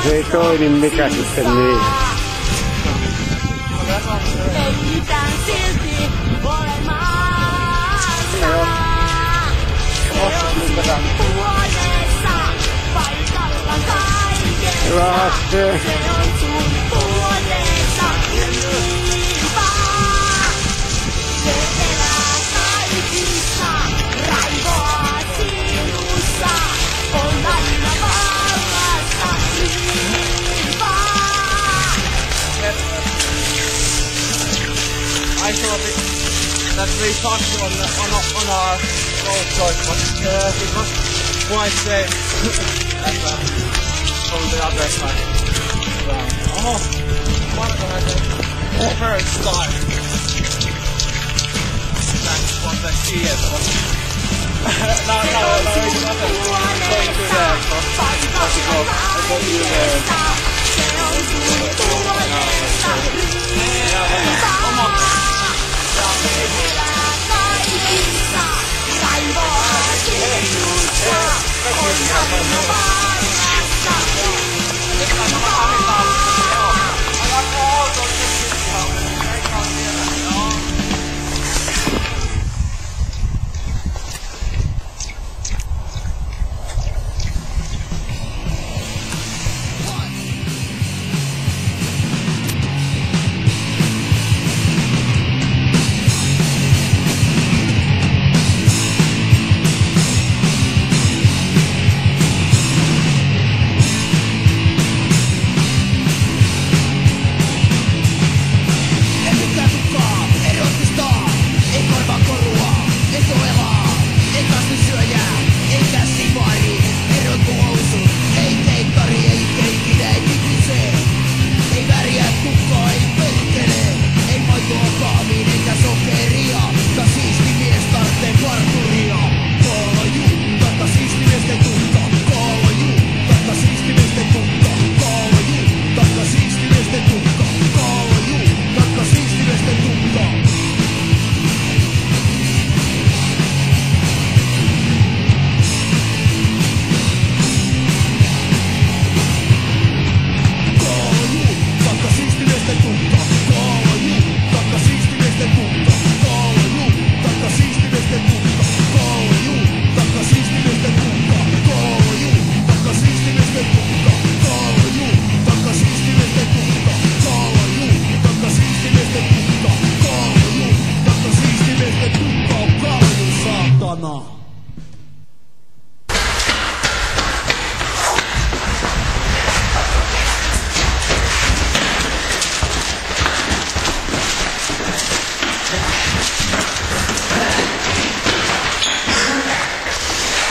se ei toimi, mikä sitten niin. Ei mitään silti puolessa, paikalla kaiken. Hyvä Hasse. Se on sun puolessa, niinpä. Se elää kaikissa, we parked it on, the, on, our, on our, oh god, what's it, uh, it was quite safe. and uh, from the other side. Wow. Oh, what a oh, very style. Thanks for the cheers. no, no, no, it's nothing. Going to there, but I got to go. I got you there.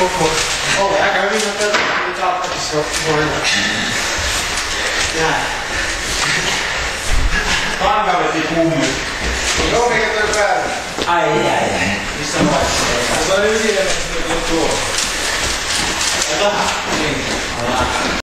ここお明るみの手で見たかったですよごめんなさい Waarom gaan we dit doen? Zo ging het ook verder. Ah ja. Is dat wat. Dat is wel jullie en dat is. Ja.